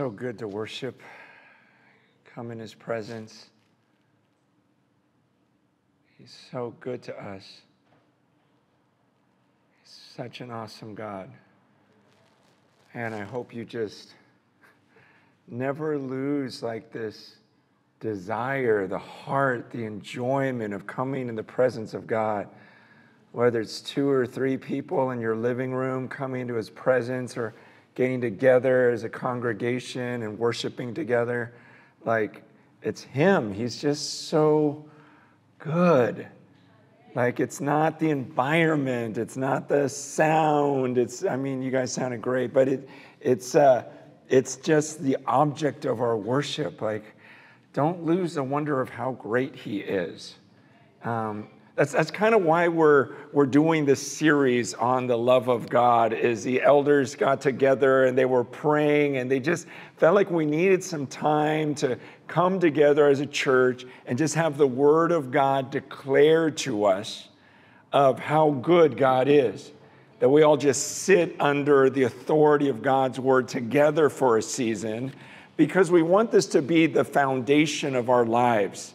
so good to worship, come in His presence. He's so good to us. He's such an awesome God. And I hope you just never lose like this desire, the heart, the enjoyment of coming in the presence of God. Whether it's two or three people in your living room coming to his presence or getting together as a congregation and worshiping together, like it's him. He's just so good. Like it's not the environment, it's not the sound. It's I mean, you guys sounded great, but it it's uh it's just the object of our worship. Like, don't lose the wonder of how great He is. Um, that's, that's kind of why we're, we're doing this series on the love of God is the elders got together and they were praying and they just felt like we needed some time to come together as a church and just have the word of God declared to us of how good God is that we all just sit under the authority of God's word together for a season because we want this to be the foundation of our lives.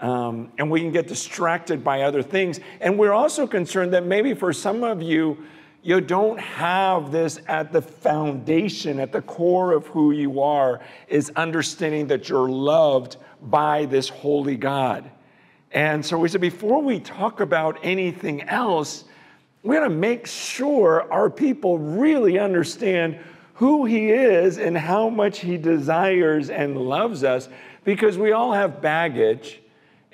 Um, and we can get distracted by other things. And we're also concerned that maybe for some of you, you don't have this at the foundation, at the core of who you are, is understanding that you're loved by this holy God. And so we said, before we talk about anything else, we got to make sure our people really understand who He is and how much He desires and loves us because we all have baggage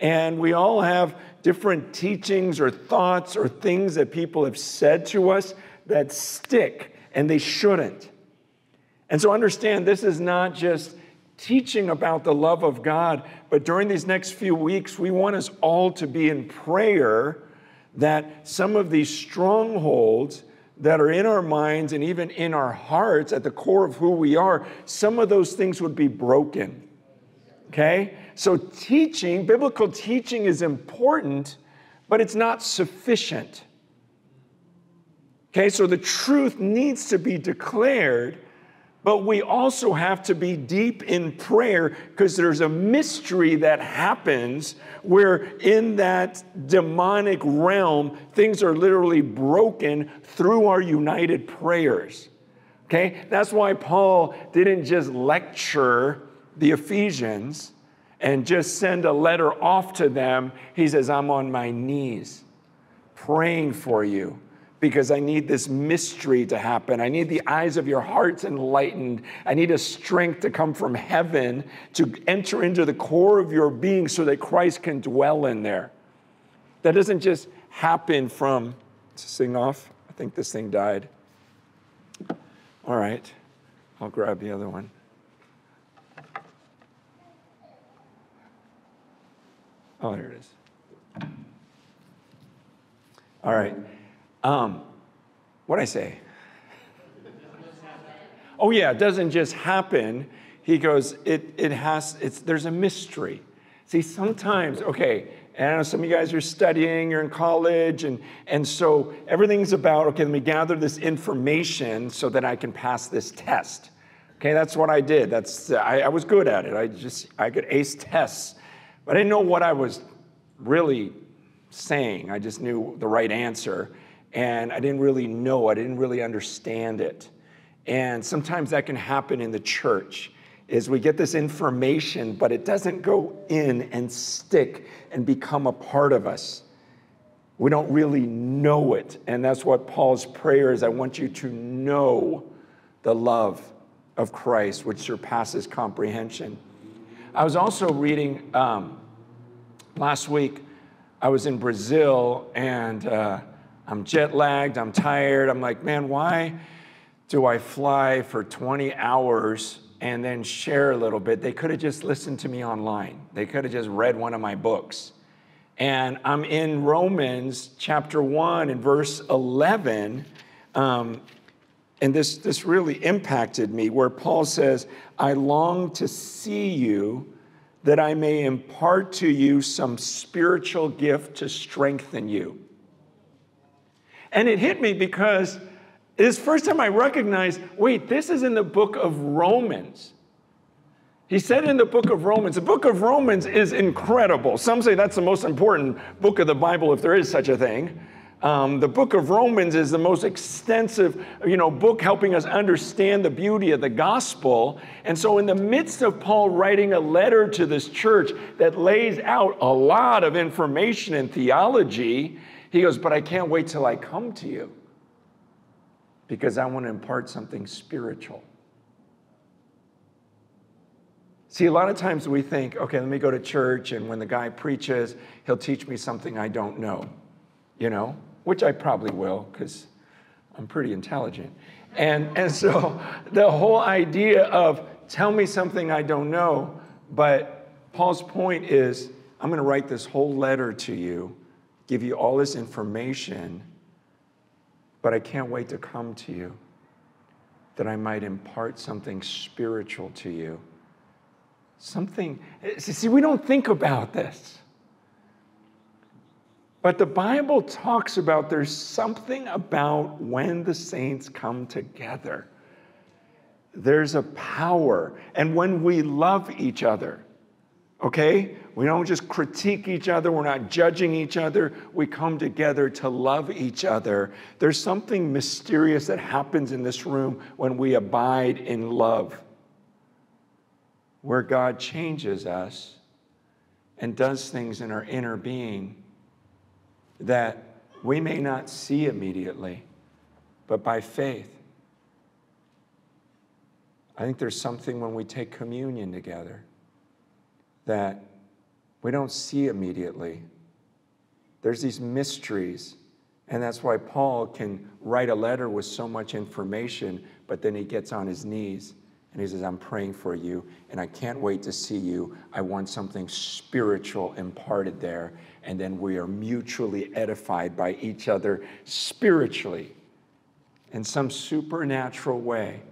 and we all have different teachings or thoughts or things that people have said to us that stick and they shouldn't. And so understand this is not just teaching about the love of God, but during these next few weeks, we want us all to be in prayer that some of these strongholds that are in our minds and even in our hearts at the core of who we are, some of those things would be broken. Okay? So, teaching, biblical teaching is important, but it's not sufficient. Okay? So, the truth needs to be declared but we also have to be deep in prayer because there's a mystery that happens where, in that demonic realm, things are literally broken through our united prayers. Okay? That's why Paul didn't just lecture the Ephesians and just send a letter off to them. He says, I'm on my knees praying for you because I need this mystery to happen. I need the eyes of your hearts enlightened. I need a strength to come from heaven to enter into the core of your being so that Christ can dwell in there. That doesn't just happen from, sing off. I think this thing died. All right, I'll grab the other one. Oh, there it is. All right. Um, what I say? Oh yeah, it doesn't just happen. He goes, it, it has, it's, there's a mystery. See, sometimes, okay, and I know some of you guys are studying, you're in college, and, and so everything's about, okay, let me gather this information so that I can pass this test. Okay, that's what I did. That's I, I was good at it. I just I could ace tests, but I didn't know what I was really saying. I just knew the right answer and I didn't really know, I didn't really understand it. And sometimes that can happen in the church is we get this information but it doesn't go in and stick and become a part of us. We don't really know it. And that's what Paul's prayer is. I want you to know the love of Christ, which surpasses comprehension. I was also reading um, last week, I was in Brazil and uh, I'm jet lagged, I'm tired. I'm like, man, why do I fly for 20 hours and then share a little bit? They could have just listened to me online, they could have just read one of my books. And I'm in Romans chapter 1 and verse 11. Um, and this, this really impacted me, where Paul says, I long to see you that I may impart to you some spiritual gift to strengthen you. And it hit me because it's the first time I recognized wait, this is in the book of Romans. He said in the book of Romans, the book of Romans is incredible. Some say that's the most important book of the Bible, if there is such a thing. Um, the book of Romans is the most extensive, you know, book helping us understand the beauty of the gospel. And so, in the midst of Paul writing a letter to this church that lays out a lot of information and theology, he goes, But I can't wait till I come to you because I want to impart something spiritual. See, a lot of times we think, okay, let me go to church, and when the guy preaches, he'll teach me something I don't know, you know, which I probably will because I'm pretty intelligent. And, and so the whole idea of tell me something I don't know, but Paul's point is I'm going to write this whole letter to you, give you all this information, but I can't wait to come to you that I might impart something spiritual to you Something, see, we don't think about this. But the Bible talks about there's something about when the saints come together. There's a power. And when we love each other, okay? We don't just critique each other, we're not judging each other. We come together to love each other. There's something mysterious that happens in this room when we abide in love where God changes us and does things in our inner being that we may not see immediately, but by faith. I think there's something when we take communion together that we don't see immediately. There's these mysteries, and that's why Paul can write a letter with so much information, but then he gets on his knees and he says, I'm praying for you, and I can't wait to see you. I want something spiritual imparted there. And then we are mutually edified by each other spiritually in some supernatural way.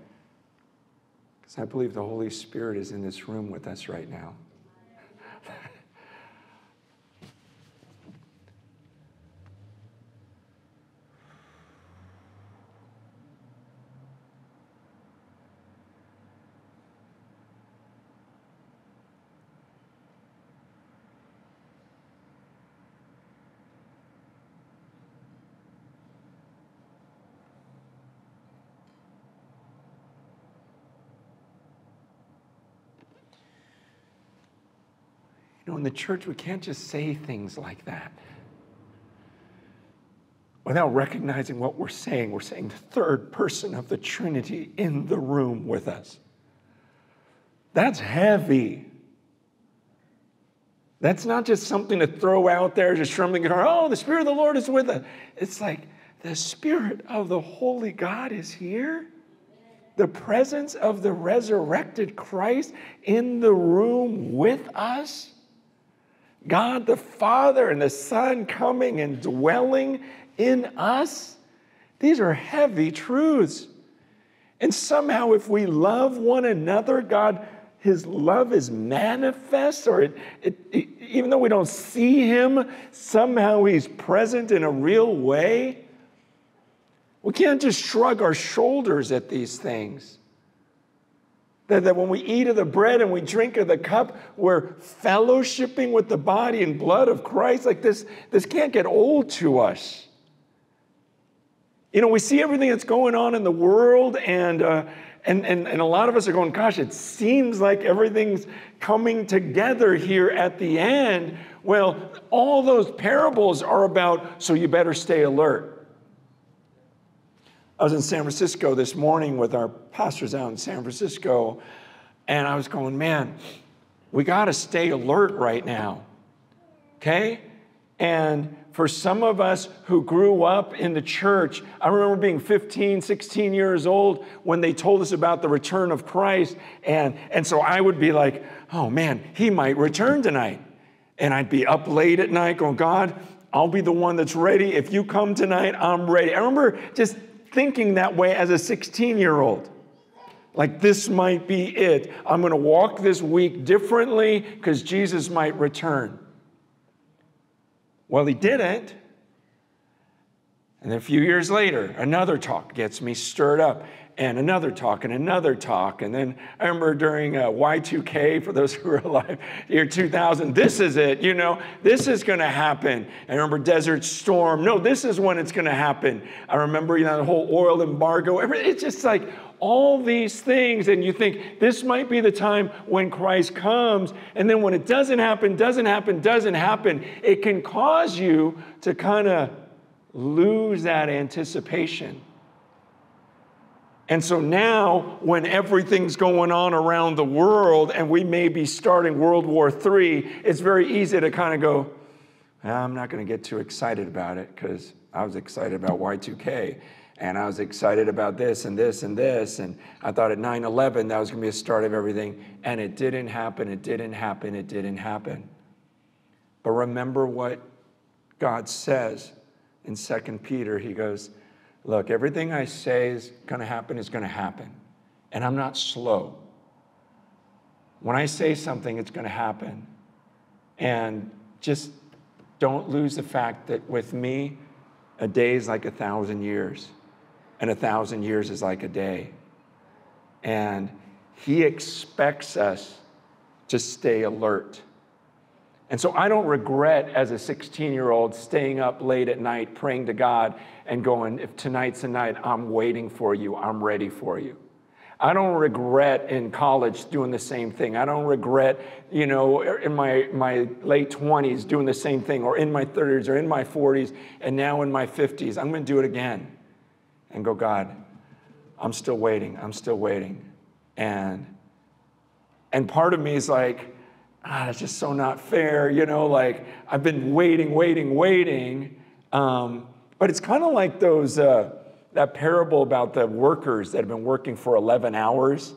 Because I believe the Holy Spirit is in this room with us right now. know, in the church, we can't just say things like that without recognizing what we're saying. We're saying the third person of the Trinity in the room with us. That's heavy. That's not just something to throw out there, just strumming guitar. Oh, the Spirit of the Lord is with us. It's like the Spirit of the Holy God is here. The presence of the resurrected Christ in the room with us. God the Father and the Son coming and dwelling in us. These are heavy truths. And somehow, if we love one another, God, His love is manifest, or it, it, it, even though we don't see Him, somehow He's present in a real way. We can't just shrug our shoulders at these things. That, that when we eat of the bread and we drink of the cup, we're fellowshipping with the body and blood of Christ. Like this, this can't get old to us. You know, we see everything that's going on in the world, and, uh, and, and, and a lot of us are going, gosh, it seems like everything's coming together here at the end. Well, all those parables are about, so you better stay alert. I was in San Francisco this morning with our pastors out in San Francisco, and I was going, man, we got to stay alert right now. Okay? And for some of us who grew up in the church, I remember being 15, 16 years old when they told us about the return of Christ. And, and so I would be like, oh man, he might return tonight. And I'd be up late at night going, God, I'll be the one that's ready. If you come tonight, I'm ready. I remember just thinking that way as a 16 year old. Like, this might be it. I'm going to walk this week differently because Jesus might return. Well, he didn't. And a few years later, another talk gets me stirred up. And another talk and another talk. And then I remember during uh, Y2K, for those who are alive, year 2000, this is it, you know, this is going to happen. I remember Desert Storm. No, this is when it's going to happen. I remember, you know, the whole oil embargo. It's just like all these things. And you think this might be the time when Christ comes. And then when it doesn't happen, doesn't happen, doesn't happen, it can cause you to kind of lose that anticipation. And so now, when everything's going on around the world and we may be starting World War III, it's very easy to kind of go, ah, I'm not going to get too excited about it because I was excited about Y2K and I was excited about this and this and this. And I thought at 9 11 that was going to be a start of everything. And it didn't happen, it didn't happen, it didn't happen. But remember what God says in 2 Peter. He goes, Look, everything I say is going to happen is going to happen. And I'm not slow. When I say something, it's going to happen. And just don't lose the fact that with me, a day is like a thousand years, and a thousand years is like a day. And He expects us to stay alert. And so I don't regret as a 16 year old staying up late at night praying to God and going, if tonight's the night, I'm waiting for you, I'm ready for you. I don't regret in college doing the same thing. I don't regret, you know, er, in my, my late 20s doing the same thing, or in my 30s, or in my 40s, and now in my 50s. I'm going to do it again and go, God, I'm still waiting. I'm still waiting. And, and part of me is like, ah, it's just so not fair, you know, like I've been waiting, waiting, waiting. Um, but it's kind of like those, uh, that parable about the workers that have been working for 11 hours.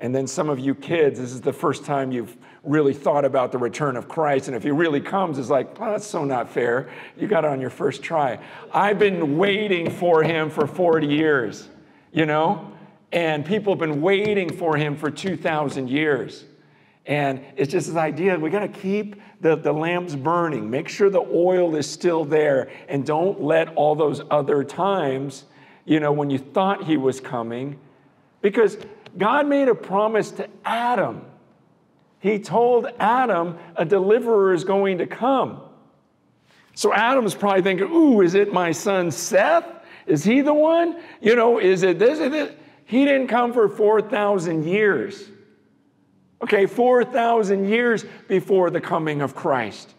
And then some of you kids, this is the first time you've really thought about the return of Christ. And if he really comes, it's like, oh, that's so not fair. You got it on your first try. I've been waiting for him for 40 years, you know? And people have been waiting for him for 2,000 years. And it's just this idea we got to keep the, the lamps burning, make sure the oil is still there, and don't let all those other times, you know, when you thought he was coming, because God made a promise to Adam. He told Adam a deliverer is going to come. So Adam's probably thinking, ooh, is it my son Seth? Is he the one? You know, is it this? Is it? He didn't come for 4,000 years. Okay, 4,000 years before the coming of Christ.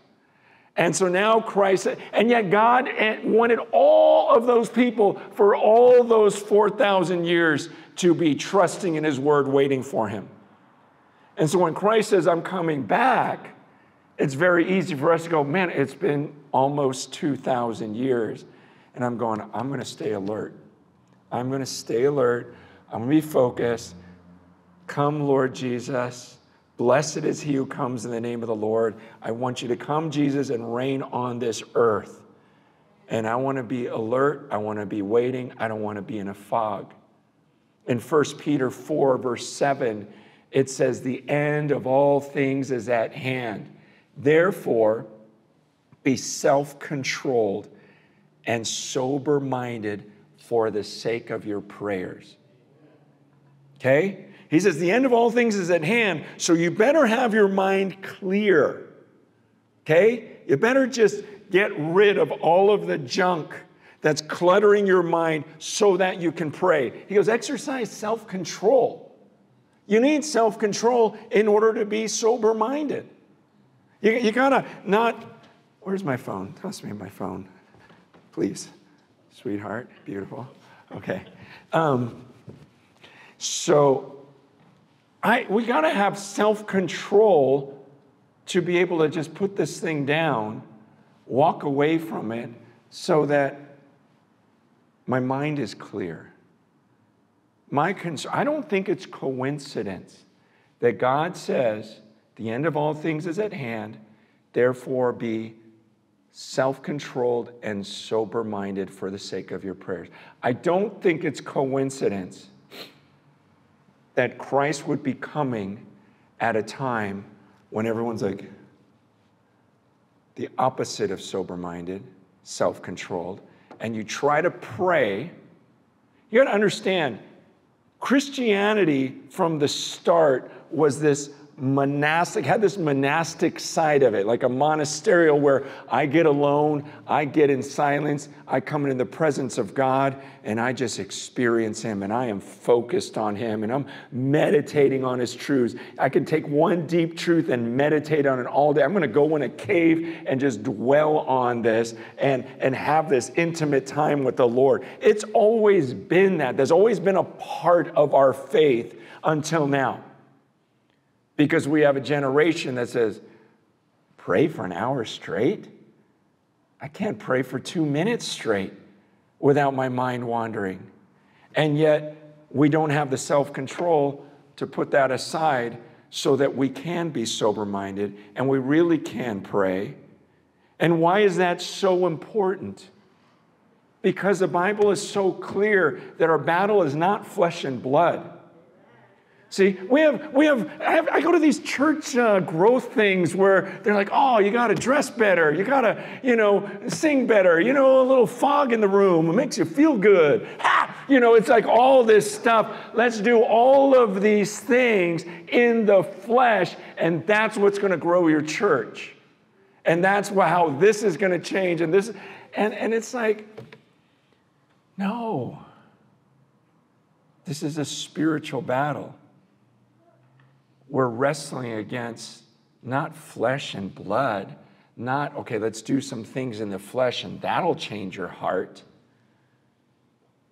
And so now Christ, and yet God wanted all of those people for all those 4,000 years to be trusting in His word, waiting for Him. And so when Christ says, I'm coming back, it's very easy for us to go, man, it's been almost 2,000 years. And I'm going, I'm going to stay alert. I'm going to stay alert. I'm going to be focused. Come, Lord Jesus. Blessed is he who comes in the name of the Lord. I want you to come, Jesus, and reign on this earth. And I want to be alert. I want to be waiting. I don't want to be in a fog. In 1 Peter 4, verse 7, it says, The end of all things is at hand. Therefore, be self controlled and sober minded for the sake of your prayers. Okay? He says, The end of all things is at hand, so you better have your mind clear. Okay? You better just get rid of all of the junk that's cluttering your mind so that you can pray. He goes, Exercise self control. You need self control in order to be sober minded. You, you gotta not, where's my phone? Toss me my phone, please. Sweetheart, beautiful. Okay. Um, so I, we got to have self control to be able to just put this thing down, walk away from it, so that my mind is clear. My concern, I don't think it's coincidence that God says, the end of all things is at hand, therefore be self controlled and sober minded for the sake of your prayers. I don't think it's coincidence that Christ would be coming at a time when everyone's like the opposite of sober minded, self controlled, and you try to pray. You got to understand, Christianity from the start was this monastic, had this monastic side of it, like a monasterial where I get alone, I get in silence, I come into the presence of God, and I just experience Him, and I am focused on Him, and I'm meditating on His truths. I can take one deep truth and meditate on it all day. I'm going to go in a cave and just dwell on this and, and have this intimate time with the Lord. It's always been that. There's always been a part of our faith until now because we have a generation that says, pray for an hour straight? I can't pray for two minutes straight without my mind wandering. And yet, we don't have the self control to put that aside so that we can be sober minded and we really can pray. And why is that so important? Because the Bible is so clear that our battle is not flesh and blood. See, we have, we have, I, have, I go to these church uh, growth things where they're like, oh, you got to dress better. You got to, you know, sing better. You know, a little fog in the room. It makes you feel good. Ha! You know, it's like all this stuff. Let's do all of these things in the flesh, and that's what's going to grow your church. And that's how this is going to change. And this, and, and it's like, no. This is a spiritual battle we're wrestling against not flesh and blood, not, okay, let's do some things in the flesh and that'll change your heart.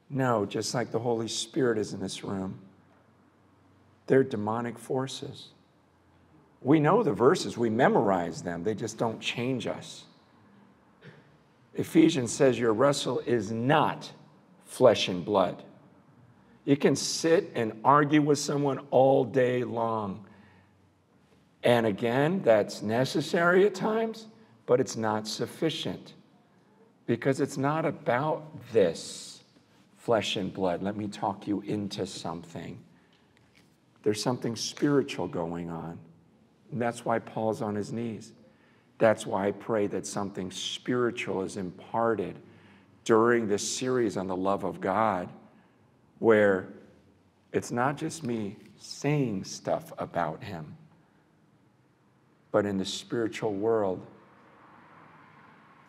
No, just like the Holy Spirit is in this room, they're demonic forces. We know the verses, we memorize them, they just don't change us. Ephesians says your wrestle is not flesh and blood. You can sit and argue with someone all day long. And again, that's necessary at times, but it's not sufficient because it's not about this flesh and blood. Let me talk you into something. There's something spiritual going on. And that's why Paul's on his knees. That's why I pray that something spiritual is imparted during this series on the love of God, where it's not just me saying stuff about Him, but in the spiritual world,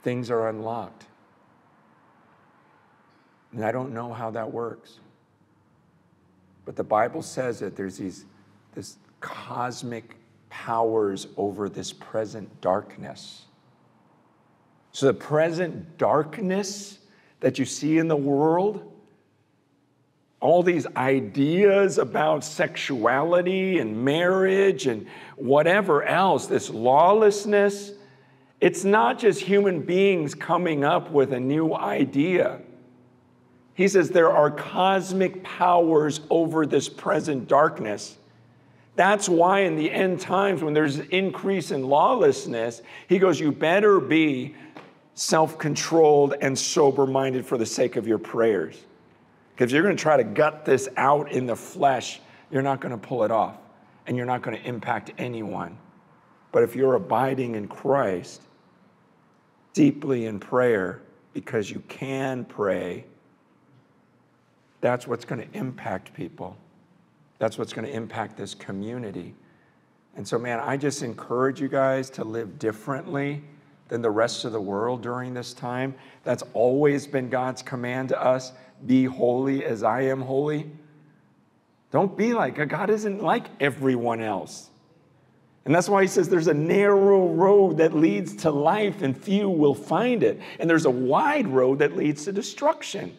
things are unlocked. And I don't know how that works. But the Bible says that there's these this cosmic powers over this present darkness. So the present darkness that you see in the world all these ideas about sexuality and marriage and whatever else, this lawlessness, it's not just human beings coming up with a new idea. He says there are cosmic powers over this present darkness. That's why in the end times, when there's an increase in lawlessness, he goes, You better be self controlled and sober minded for the sake of your prayers. Because you're going to try to gut this out in the flesh, you're not going to pull it off and you're not going to impact anyone. But if you're abiding in Christ, deeply in prayer, because you can pray, that's what's going to impact people. That's what's going to impact this community. And so, man, I just encourage you guys to live differently than the rest of the world during this time. That's always been God's command to us be holy as I am holy. Don't be like God isn't like everyone else. And that's why he says there's a narrow road that leads to life and few will find it. And there's a wide road that leads to destruction.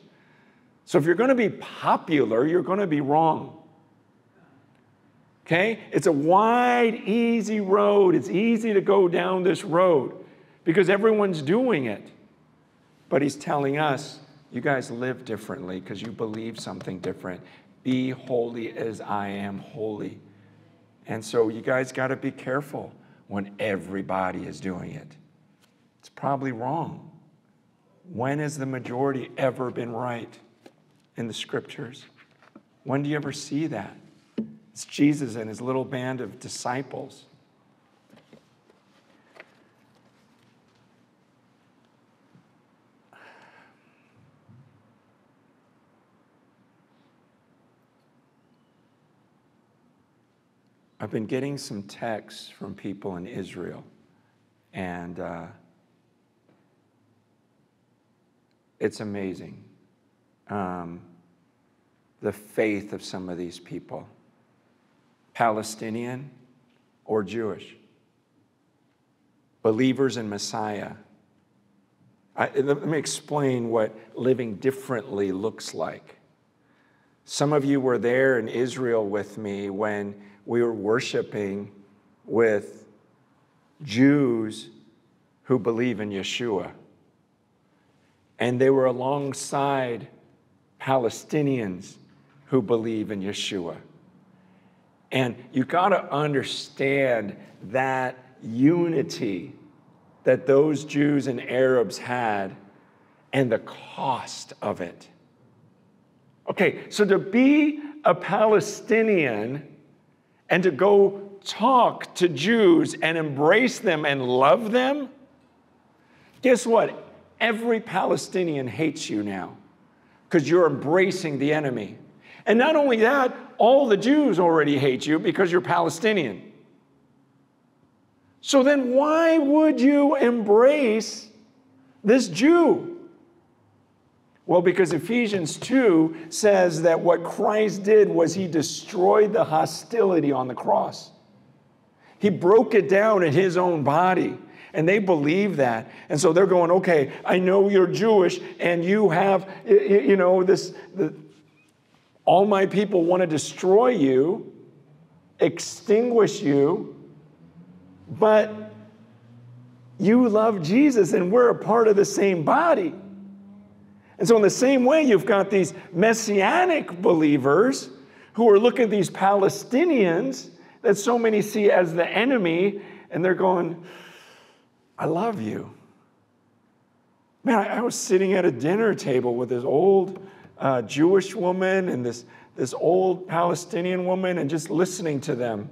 So if you're going to be popular, you're going to be wrong. Okay? It's a wide, easy road. It's easy to go down this road because everyone's doing it. But he's telling us you guys live differently because you believe something different. Be holy as I am holy. And so you guys got to be careful when everybody is doing it. It's probably wrong. When has the majority ever been right in the scriptures? When do you ever see that? It's Jesus and his little band of disciples. I've been getting some texts from people in Israel, and uh, it's amazing um, the faith of some of these people Palestinian or Jewish, believers in Messiah. I, let me explain what living differently looks like. Some of you were there in Israel with me when we were worshiping with Jews who believe in Yeshua. And they were alongside Palestinians who believe in Yeshua. And you got to understand that unity that those Jews and Arabs had and the cost of it. Okay, so to be a Palestinian and to go talk to Jews and embrace them and love them, guess what? Every Palestinian hates you now because you're embracing the enemy. And not only that, all the Jews already hate you because you're Palestinian. So then, why would you embrace this Jew? Well, because Ephesians 2 says that what Christ did was he destroyed the hostility on the cross. He broke it down in his own body. And they believe that. And so they're going, okay, I know you're Jewish and you have, you know, this, the, all my people want to destroy you, extinguish you, but you love Jesus and we're a part of the same body. And so, in the same way, you've got these messianic believers who are looking at these Palestinians that so many see as the enemy, and they're going, I love you. Man, I, was sitting at a dinner table with this old uh, Jewish woman and this, this old Palestinian woman, and just listening to them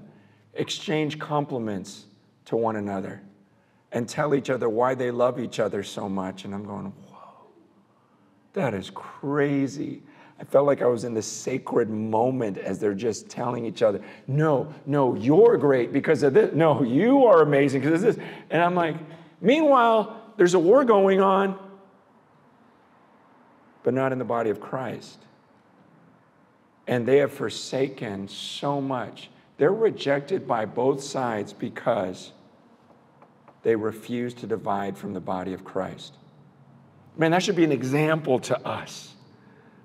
exchange compliments to one another and tell each other why they love each other so much. And I'm going, that is crazy. I felt like I was in this sacred moment as they're just telling each other, no, no, you're great because of this. No, you are amazing because of this. And I'm like, meanwhile, there's a war going on, but not in the body of Christ. And they have forsaken so much. They're rejected by both sides because they refuse to divide from the body of Christ. Man, that should be an example to us.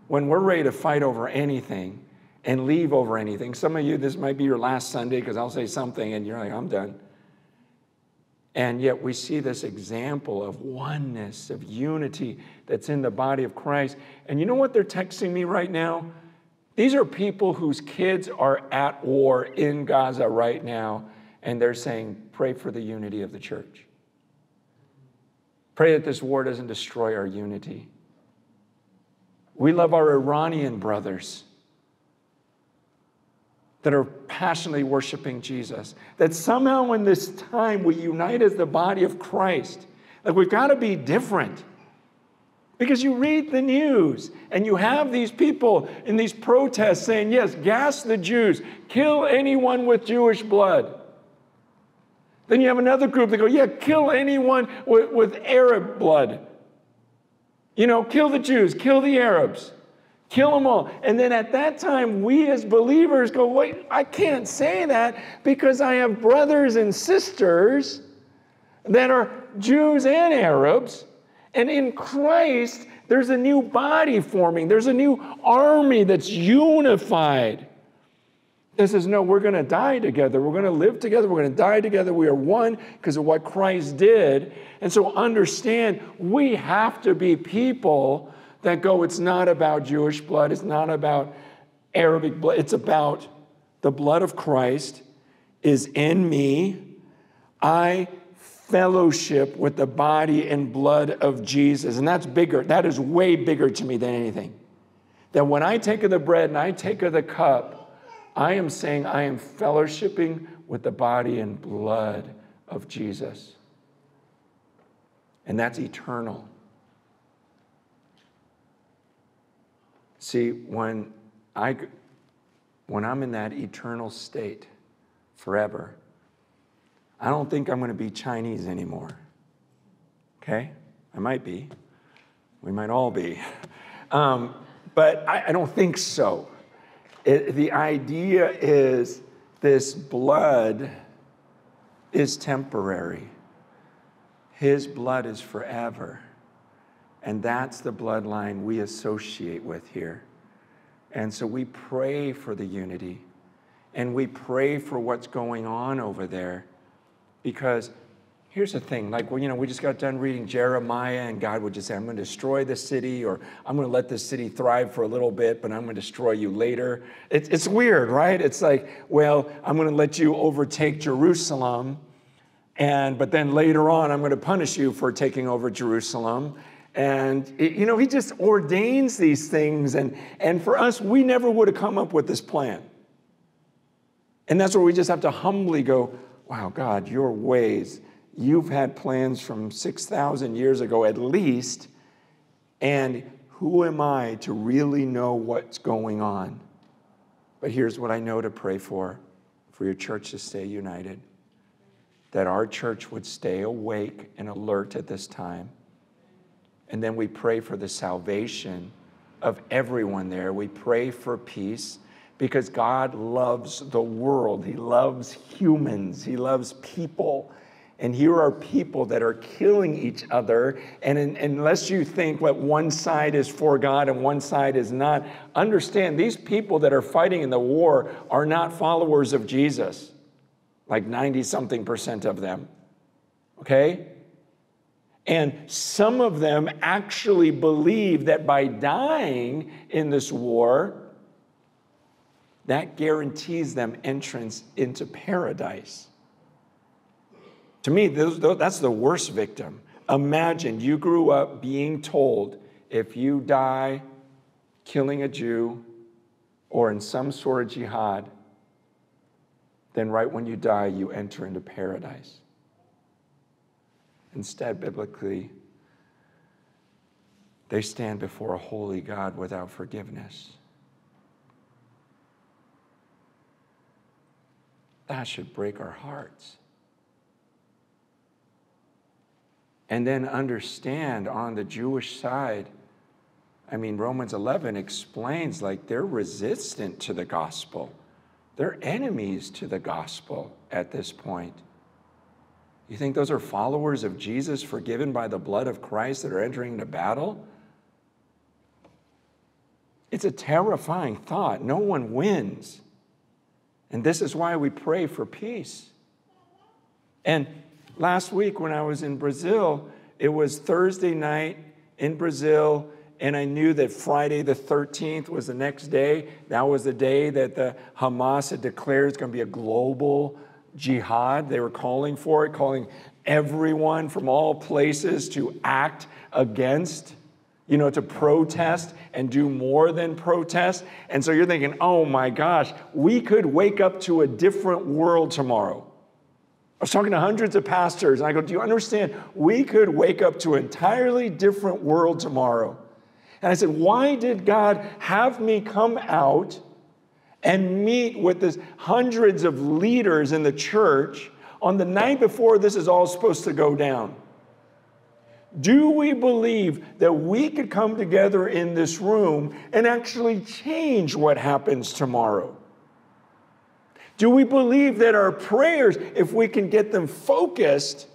When we're ready to fight over anything and leave over anything, some of you, this might be your last Sunday because I'll say something and you're like, I'm done. And yet we see this example of oneness, of unity that's in the body of Christ. And you know what they're texting me right now? These are people whose kids are at war in Gaza right now, and they're saying, Pray for the unity of the church. Pray that this war doesn't destroy our unity. We love our Iranian brothers that are passionately worshiping Jesus. That somehow in this time we unite as the body of Christ. Like we've got to be different. Because you read the news and you have these people in these protests saying, yes, gas the Jews, kill anyone with Jewish blood. Then you have another group that go, yeah, kill anyone with, with Arab blood. You know, kill the Jews, kill the Arabs, kill them all. And then at that time, we as believers go, wait, I can't say that because I have brothers and sisters that are Jews and Arabs. And in Christ, there's a new body forming, there's a new army that's unified. That says, no, we're going to die together. We're going to live together. We're going to die together. We are one because of what Christ did. And so understand, we have to be people that go, it's not about Jewish blood, it's not about Arabic blood, it's about the blood of Christ is in me. I fellowship with the body and blood of Jesus. And that's bigger. That is way bigger to me than anything. That when I take of the bread and I take of the cup, I am saying I am fellowshipping with the body and blood of Jesus. And that's eternal. See, when, I, when I'm in that eternal state forever. I don't think I'm going to be Chinese anymore. Okay? I might be. We might all be. Um, but I, I, don't think so. It, the idea is this blood is temporary, His blood is forever. And that's the bloodline we associate with here. And so we pray for the unity and we pray for what's going on over there because here's the thing like well, you know we just got done reading jeremiah and god would just say i'm going to destroy the city or i'm going to let the city thrive for a little bit but i'm going to destroy you later. It's, it's weird right? It's like well i'm going to let you overtake jerusalem and but then later on i'm going to punish you for taking over jerusalem. And it, you know he just ordains these things and and for us we never would have come up with this plan. And that's where we just have to humbly go wow god your ways You've had plans from 6,000 years ago at least, and who am I to really know what's going on? But here's what I know to pray for for your church to stay united, that our church would stay awake and alert at this time. And then we pray for the salvation of everyone there. We pray for peace because God loves the world, He loves humans, He loves people. And here are people that are killing each other. And in, unless you think that one side is for God and one side is not, understand these people that are fighting in the war are not followers of Jesus, like 90 something percent of them. Okay? And some of them actually believe that by dying in this war, that guarantees them entrance into paradise. To me, that's the worst victim. Imagine you grew up being told if you die killing a Jew or in some sort of jihad, then right when you die, you enter into paradise. Instead, biblically, they stand before a holy God without forgiveness. That should break our hearts. And then understand on the Jewish side. I mean, Romans 11 explains like they're resistant to the gospel, they're enemies to the gospel at this point. You think those are followers of Jesus forgiven by the blood of Christ that are entering the battle? It's a terrifying thought. No one wins. And this is why we pray for peace. And last week when I was in Brazil, it was Thursday night in Brazil, and I knew that Friday the 13th was the next day. That was the day that the Hamas had declared it's going to be a global jihad. They were calling for it, calling everyone from all places to act against, you know, to protest and do more than protest. And so you're thinking, oh my gosh, we could wake up to a different world tomorrow. I was talking to hundreds of pastors, and I go, Do you understand? We could wake up to an entirely different world tomorrow. And I said, Why did God have me come out and meet with this hundreds of leaders in the church on the night before this is all supposed to go down? Do we believe that we could come together in this room and actually change what happens tomorrow? Do we believe that our prayers, if we can get them focused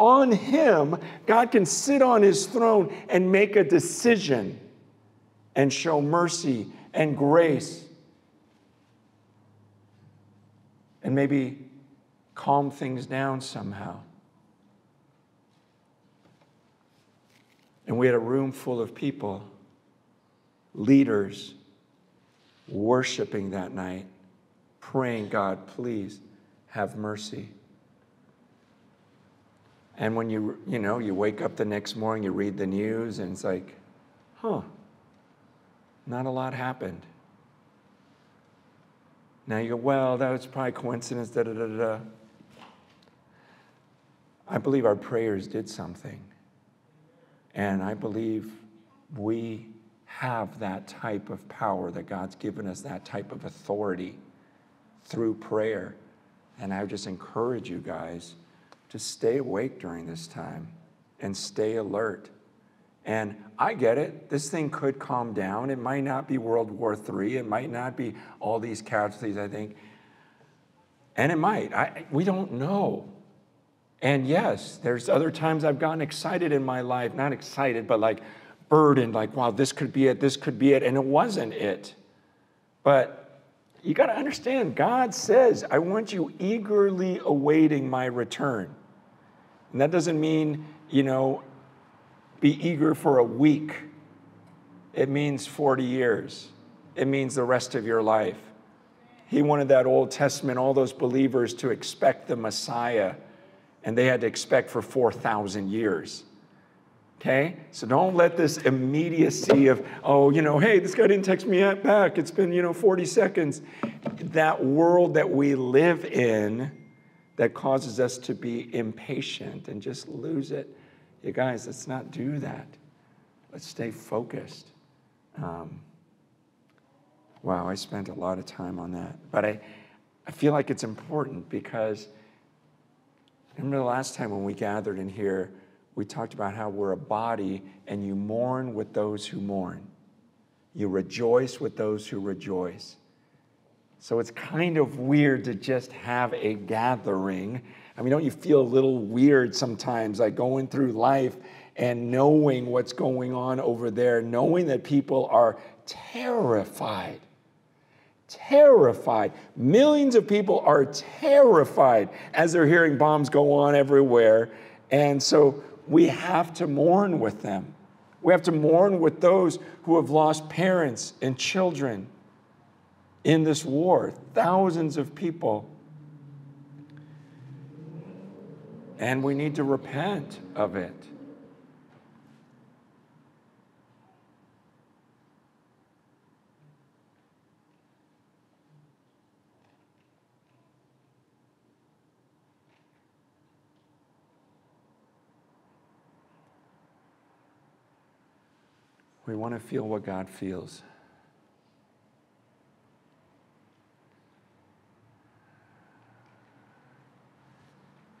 on Him, God can sit on His throne and make a decision and show mercy and grace and maybe calm things down somehow? And we had a room full of people, leaders, worshiping that night praying, God, please have mercy. And when you, you know, you wake up the next morning, you read the news, and it's like, huh, not a lot happened. Now you go, well, that was probably coincidence, da da da da. I believe our prayers did something. And I believe we have that type of power, that God's given us that type of authority through prayer And I would just encourage you guys to stay awake during this time and stay alert. And I get it. This thing could calm down. It might not be World War III. It might not be all these casualties, I think. And it might. I, we don't know. And yes, there's other times I've gotten excited in my life, not excited, but like burdened, like, wow, this could be it, this could be it. And it wasn't it. But you got to understand, God says, I want you eagerly awaiting my return. And that doesn't mean, you know, be eager for a week. It means 40 years. It means the rest of your life. He wanted that Old Testament, all those believers to expect the Messiah, and they had to expect for 4,000 years. Okay? So don't let this immediacy of, oh, you know, hey, this guy didn't text me back. It's been, you know, 40 seconds. That world that we live in that causes us to be impatient and just lose it. You guys, let's not do that. Let's stay focused. Um, wow, I spent a lot of time on that. But I, I feel like it's important because remember the last time when we gathered in here, we talked about how we're a body and you mourn with those who mourn. You rejoice with those who rejoice. So it's kind of weird to just have a gathering. I mean, don't you feel a little weird sometimes, like going through life and knowing what's going on over there, knowing that people are terrified? Terrified. Millions of people are terrified as they're hearing bombs go on everywhere. And so we have to mourn with them. We have to mourn with those who have lost parents and children in this war, thousands of people. And we need to repent of it. We want to feel what God feels.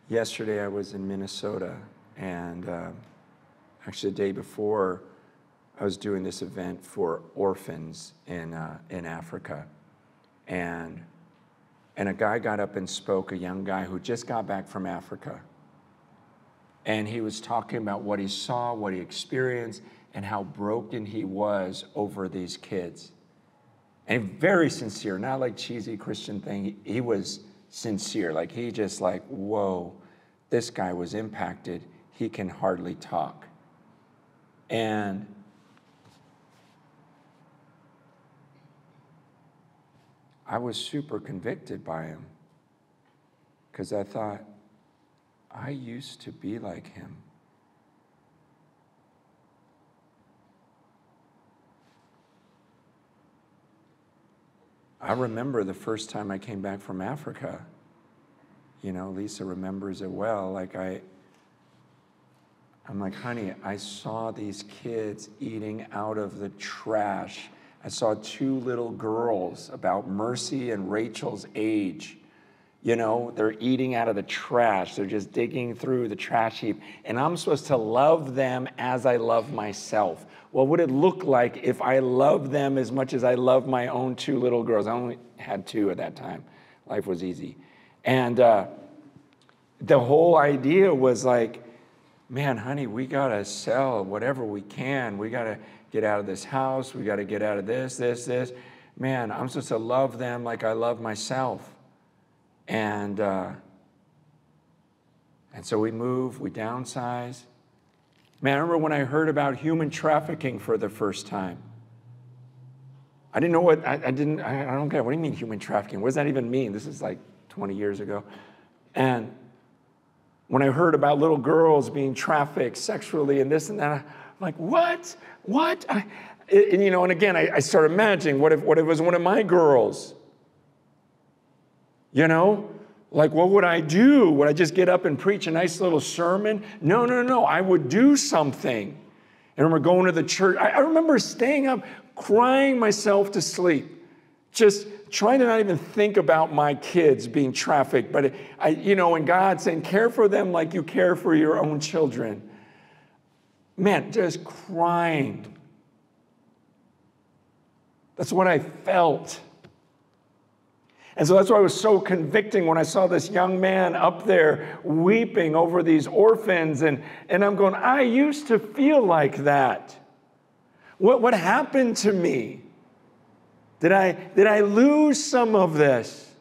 Yesterday, I was in Minnesota, and uh, actually, the day before, I was doing this event for orphans in, uh, in Africa. And, and a guy got up and spoke, a young guy who just got back from Africa. And he was talking about what he saw, what he experienced, and how broken he was over these kids. And very sincere, not like cheesy Christian thing. He was sincere. Like he just like, whoa, this guy was impacted. He can hardly talk. And I was super convicted by him because I thought, I used to be like him. I remember the first time I came back from Africa. You know, Lisa remembers it well. Like I, I'm like, honey, I saw these kids eating out of the trash. I saw two little girls about Mercy and Rachel's age. You know, they're eating out of the trash. They're just digging through the trash heap. And I'm supposed to love them as I love myself what would it look like if I love them as much as I love my own two little girls? I only had two at that time. Life was easy. And uh, the whole idea was like, man, honey, we got to sell whatever we can. We got to get out of this house. We got to get out of this, this, this. Man, I'm supposed to love them like I love myself. And, uh, and so we move, we downsize. Man, I remember when I heard about human trafficking for the first time. I didn't know what, I, I didn't, I, I don't get, what do you mean human trafficking? What does that even mean? This is like 20 years ago. And when I heard about little girls being trafficked sexually and this and that, I'm like, what? What? I, and, you know, and again, I, I started imagining what if, what if it was one of my girls? You know? Like, what would I do? Would I just get up and preach a nice little sermon? No, no, no. I would do something. I remember going to the church. I, I remember staying up, crying myself to sleep, just trying to not even think about my kids being trafficked, but I, you know, and God saying, care for them like you care for your own children. Man, just crying. That's what I felt. And so that's why it was so convicting when I saw this young man up there weeping over these orphans. And, and I'm going, I used to feel like that. What, what happened to me? Did I, did I lose some of this?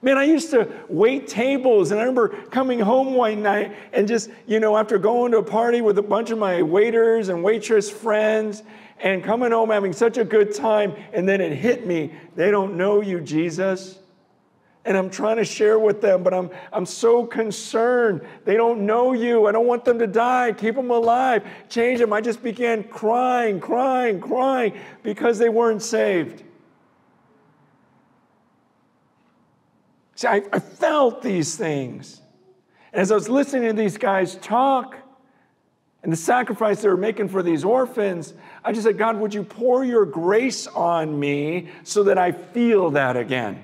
Man, I used to wait tables, and I remember coming home one night and just, you know, after going to a party with a bunch of my waiters and waitress friends, and coming home having such a good time, and then it hit me they don't know you, Jesus. And I'm trying to share with them, but I'm, I'm so concerned. They don't know you. I don't want them to die. Keep them alive. Change them. I just began crying, crying, crying because they weren't saved. See, I, I felt these things. And as I was listening to these guys talk, and the sacrifice they were making for these orphans, I just said, God, would you pour your grace on me so that I feel that again?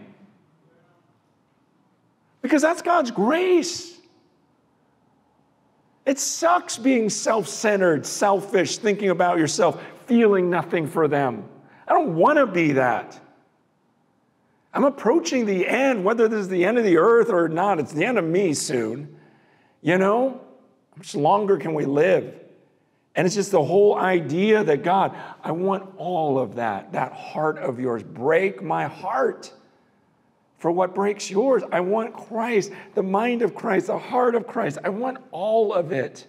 Because that's God's grace. It sucks being self centered, selfish, thinking about yourself, feeling nothing for them. I don't want to be that. I'm approaching the end, whether this is the end of the earth or not, it's the end of me soon. You know? How much longer can we live? And it's just the whole idea that God, I want all of that, that heart of yours. Break my heart for what breaks yours. I want Christ, the mind of Christ, the heart of Christ. I want all of it.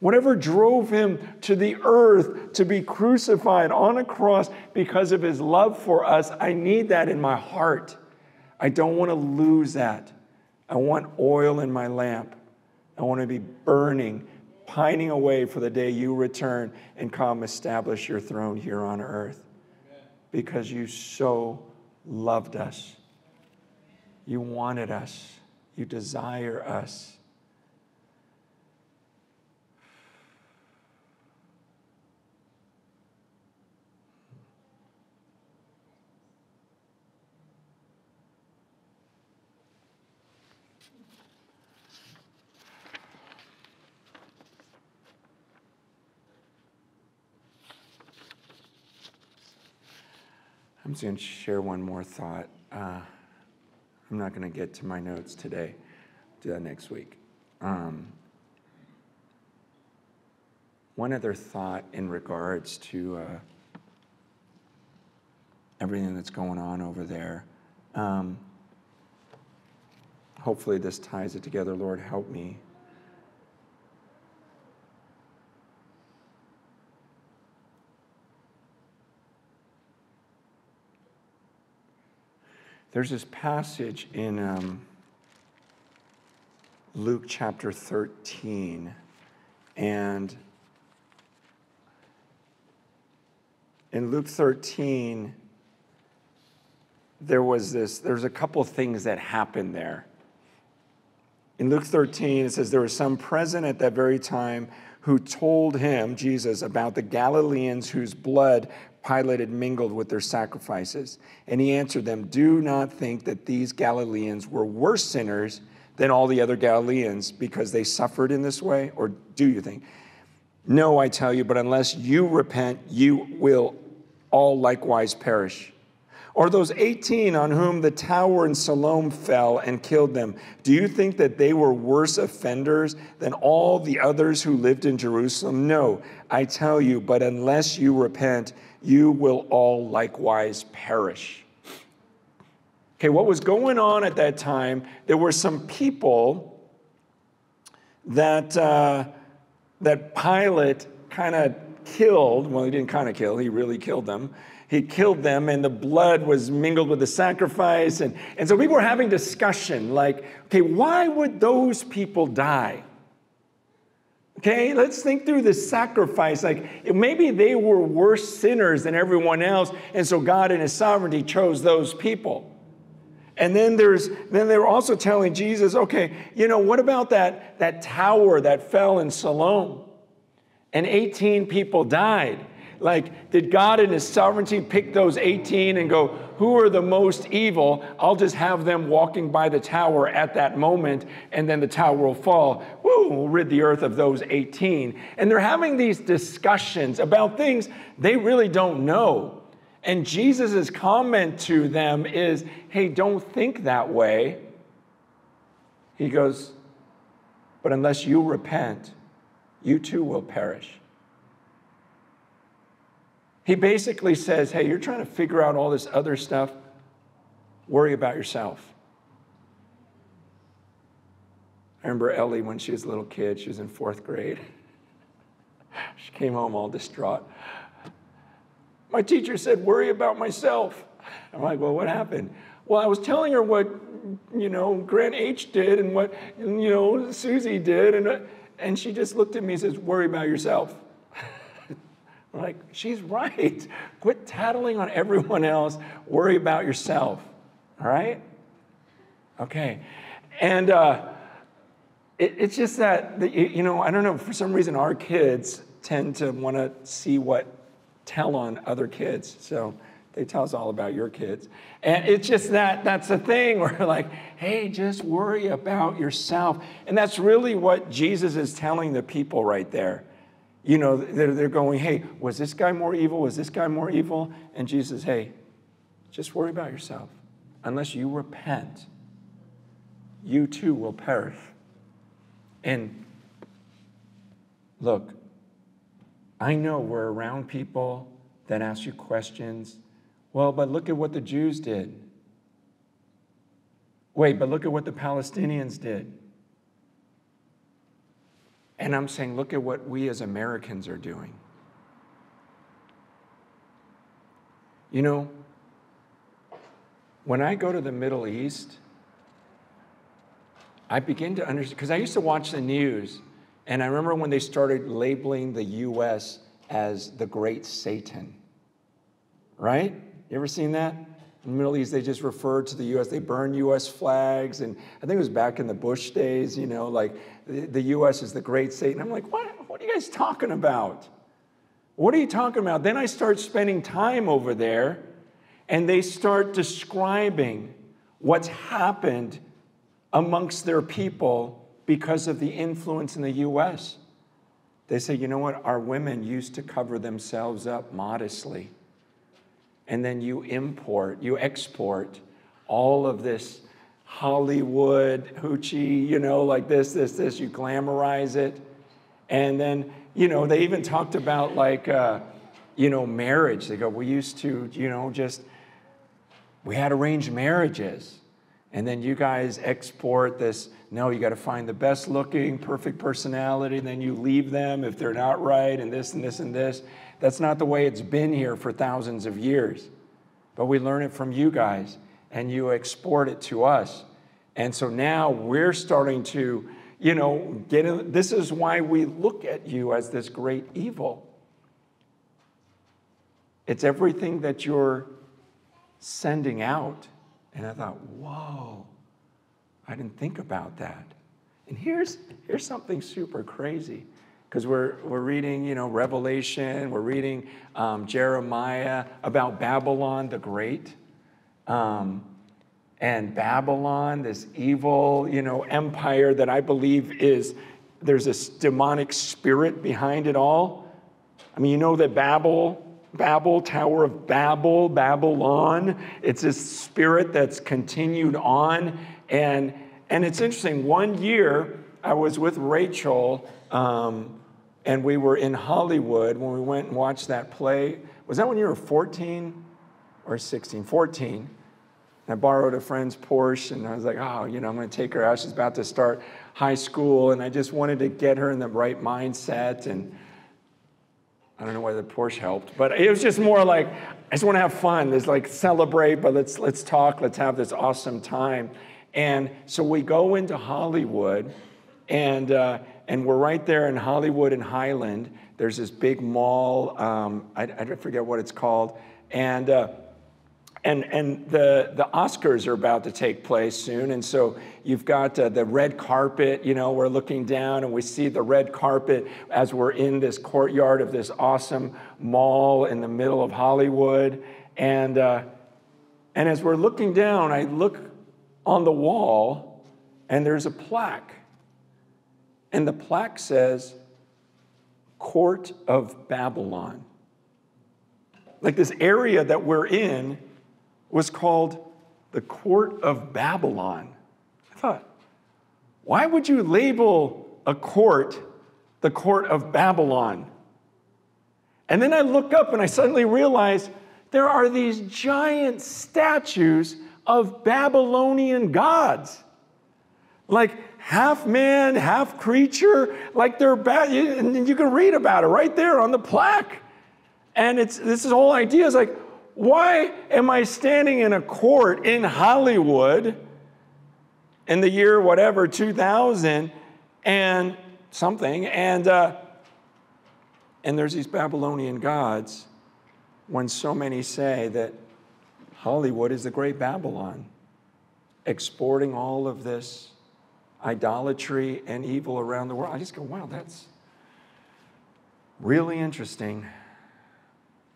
Whatever drove him to the earth to be crucified on a cross because of his love for us, I need that in my heart. I don't want to lose that. I want oil in my lamp. I want to be burning, pining away for the day you return and come establish your throne here on earth because you so loved us. You wanted us. You desire us. I'm just going to share one more thought. Uh, I'm not going to get to my notes today. do that next week. Um, one other thought in regards to uh, everything that's going on over there. Um, hopefully, this ties it together. Lord, help me. There's this passage in um, Luke chapter 13, and in Luke 13, there was this, there's a couple things that happened there. In Luke 13, it says, There was some present at that very time who told him, Jesus, about the Galileans whose blood Pilate had mingled with their sacrifices. And he answered them, Do not think that these Galileans were worse sinners than all the other Galileans because they suffered in this way? Or do you think? No, I tell you, but unless you repent, you will all likewise perish. Or those 18 on whom the tower in Siloam fell and killed them, do you think that they were worse offenders than all the others who lived in Jerusalem? No, I tell you, but unless you repent, you will all likewise perish. Okay, what was going on at that time? There were some people that, uh, that Pilate kind of killed. Well, he didn't kind of kill, he really killed them he killed them and the blood was mingled with the sacrifice. And, and so people were having discussion like, okay, why would those people die? Okay, let's think through the sacrifice. Like maybe they were worse sinners than everyone else, and so God in his sovereignty chose those people. And then there's then they were also telling Jesus, okay, you know, what about that, that tower that fell in Siloam? And 18 people died. Like, did God in His sovereignty pick those 18 and go, who are the most evil? I'll just have them walking by the tower at that moment, and then the tower will fall. Woo, we'll rid the earth of those 18. And they're having these discussions about things they really don't know. And Jesus' comment to them is, hey, don't think that way. He goes, but unless you repent, you too will perish. He basically says, Hey, you're trying to figure out all this other stuff. Worry about yourself. I remember Ellie when she was a little kid, she was in fourth grade. She came home all distraught. My teacher said, Worry about myself. I'm like, Well, what happened? Well, I was telling her what, you know, Grant H did and what, you know, Susie did. And, uh, and she just looked at me and says, Worry about yourself. Like, she's right. Quit tattling on everyone else. Worry about yourself. All right? Okay. And uh, it, it's just that, the, you know, I don't know, for some reason our kids tend to want to see what tell on other kids. So they tell us all about your kids. And it's just that that's the thing where like, hey, just worry about yourself. And that's really what Jesus is telling the people right there you know, they're, they're going, hey, was this guy more evil? Was this guy more evil? And Jesus, hey, just worry about yourself. Unless you repent, you too will perish. And look, I know we're around people that ask you questions. Well, but look at what the Jews did. Wait, but look at what the Palestinians did. And I'm saying, look at what we as Americans are doing. You know, when I go to the Middle East, I begin to understand, because I used to watch the news, and I remember when they started labeling the US as the great Satan. Right? You ever seen that? In the Middle East, they just refer to the U.S. They burn U.S. flags, and I think it was back in the Bush days. You know, like the, the U.S. is the great state, and I'm like, what? What are you guys talking about? What are you talking about? Then I start spending time over there, and they start describing what's happened amongst their people because of the influence in the U.S. They say, you know what? Our women used to cover themselves up modestly and then you import, you export all of this Hollywood hoochie, you know, like this, this, this, you glamorize it. And then, you know, they even talked about like, uh, you know, marriage. They go, we used to, you know, just, we had arranged marriages. And then you guys export this, no, you got to find the best looking, perfect personality, and then you leave them if they're not right, and this and this and this. That's not the way it's been here for thousands of years. But we learn it from you guys, and you export it to us. And so now we're starting to, you know, get in. This is why we look at you as this great evil. It's everything that you're sending out. And I thought, whoa, I didn't think about that. And here's, here's something super crazy because we're, we're reading, you know, Revelation, we're reading um, Jeremiah about Babylon the Great. Um, and Babylon, this evil, you know, empire that I believe is, there's this demonic spirit behind it all. I mean, you know that Babel, Babel, Tower of Babel, Babylon, it's this spirit that's continued on. And, and it's interesting, one year I was with Rachel um, and we were in Hollywood when we went and watched that play. Was that when you were 14 or 16? 14. And I borrowed a friend's Porsche, and I was like, oh, you know, I'm going to take her out. She's about to start high school, and I just wanted to get her in the right mindset. And I don't know whether the Porsche helped, but it was just more like, I just want to have fun. There's like celebrate, but let's let's talk. Let's have this awesome time. And so we go into Hollywood, and uh, and we're right there in Hollywood and Highland. There's this big mall. Um, I, I forget what it's called. And, uh, and, and the, the Oscars are about to take place soon. And so you've got uh, the red carpet, you know, we're looking down and we see the red carpet as we're in this courtyard of this awesome mall in the middle of Hollywood. And, uh, and as we're looking down, I look on the wall and there's a plaque. And the plaque says, Court of Babylon. Like this area that we're in was called the Court of Babylon. I thought, why would you label a court the Court of Babylon? And then I look up and I suddenly realize there are these giant statues of Babylonian gods. Like half man, half creature, like they're bad. And you can read about it right there on the plaque. And it's this whole idea is like, why am I standing in a court in Hollywood in the year whatever, 2000 and something, and, uh, and there's these Babylonian gods when so many say that Hollywood is the great Babylon, exporting all of this idolatry and evil around the world. I just go, wow, that's really interesting.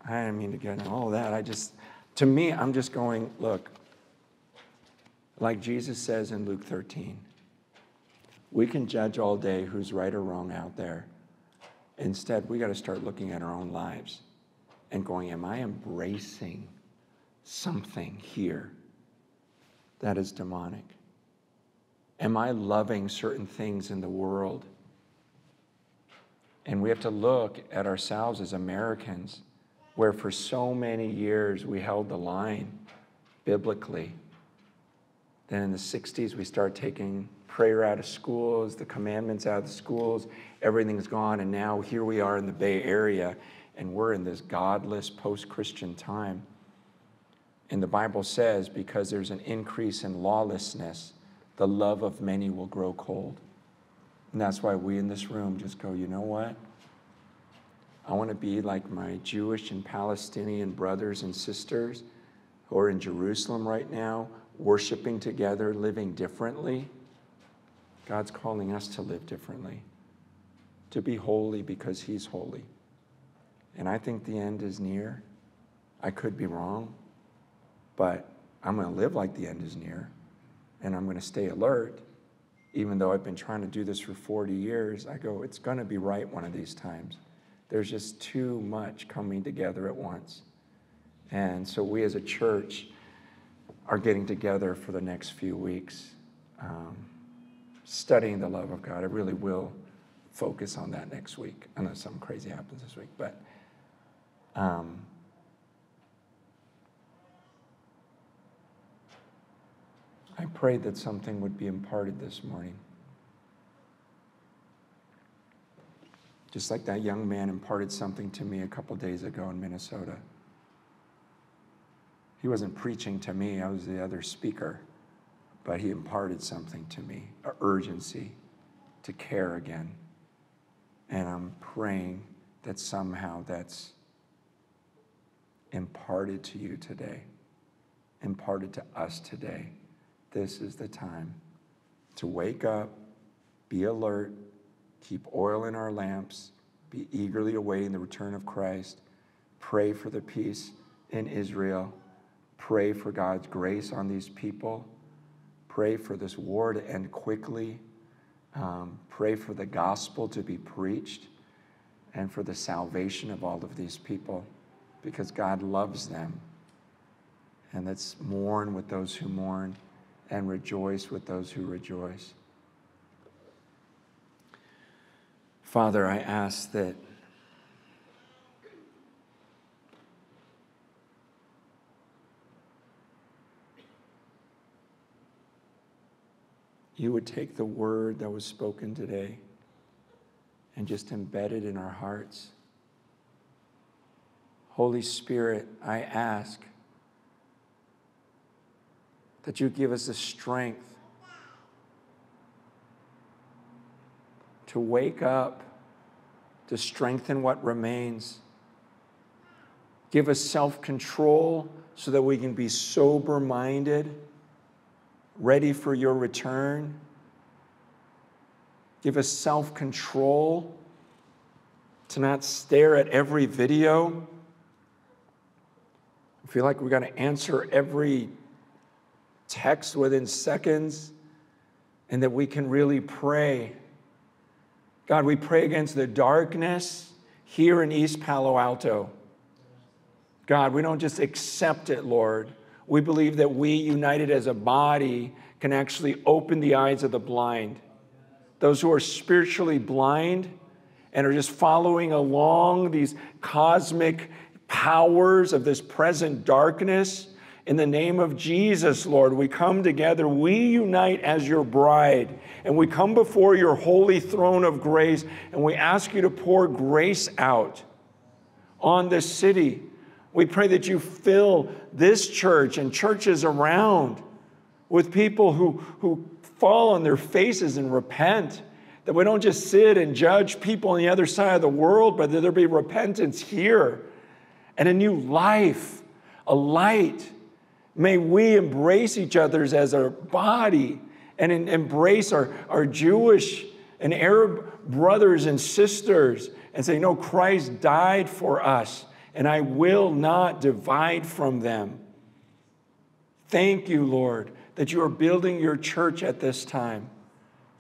I didn't mean to get into all that. I just, to me, I'm just going, look, like Jesus says in Luke 13, we can judge all day who's right or wrong out there. Instead, we got to start looking at our own lives and going, Am I embracing something here that is demonic? Am I loving certain things in the world? And we have to look at ourselves as Americans where for so many years we held the line biblically. Then in the 60s, we start taking prayer out of schools, the commandments out of the schools, everything's gone. And now here we are in the Bay Area, and we're in this godless post Christian time. And the Bible says because there's an increase in lawlessness, the love of many will grow cold. And that's why we in this room just go, you know what? I want to be like my Jewish and Palestinian brothers and sisters who are in Jerusalem right now, worshiping together, living differently. God's calling us to live differently, to be holy because He's holy. And I think the end is near. I could be wrong, but I'm going to live like the end is near, and I'm going to stay alert. Even though I've been trying to do this for 40 years, I go, it's going to be right one of these times. There's just too much coming together at once. And so we as a church are getting together for the next few weeks, um, studying the love of God. I really will focus on that next week, unless something crazy happens this week. But um, I prayed that something would be imparted this morning. just like that young man imparted something to me a couple days ago in Minnesota. He wasn't preaching to me, I was the other speaker, but he imparted something to me, an urgency to care again. And I'm praying that somehow that's imparted to you today, imparted to us today. This is the time to wake up, be alert, keep oil in our lamps, be eagerly awaiting the return of Christ, pray for the peace in Israel, pray for God's grace on these people, pray for this war to end quickly, um, pray for the gospel to be preached, and for the salvation of all of these people because God loves them. And let's mourn with those who mourn and rejoice with those who rejoice. Father, I ask that you would take the word that was spoken today and just embed it in our hearts. Holy Spirit, I ask that you give us the strength to wake up, to strengthen what remains. Give us self control so that we can be sober minded, ready for your return. Give us self control to not stare at every video. I feel like we got to answer every text within seconds and that we can really pray. God, we pray against the darkness here in East Palo Alto. God, we don't just accept it, Lord. We believe that we, united as a body, can actually open the eyes of the blind. Those who are spiritually blind and are just following along these cosmic powers of this present darkness. In the name of Jesus, Lord, we come together. We unite as your bride, and we come before your holy throne of grace, and we ask you to pour grace out on this city. We pray that you fill this church and churches around with people who, who fall on their faces and repent. That we don't just sit and judge people on the other side of the world, but that there be repentance here and a new life, a light. May we embrace each other as a body and embrace our, our Jewish and Arab brothers and sisters and say, No, Christ died for us, and I will not divide from them. Thank you, Lord, that you are building your church at this time.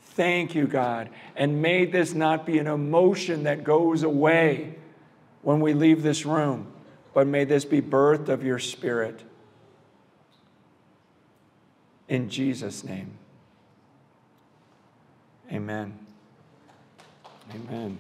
Thank you, God. And may this not be an emotion that goes away when we leave this room, but may this be birthed of your spirit. In Jesus' name. Amen. Amen.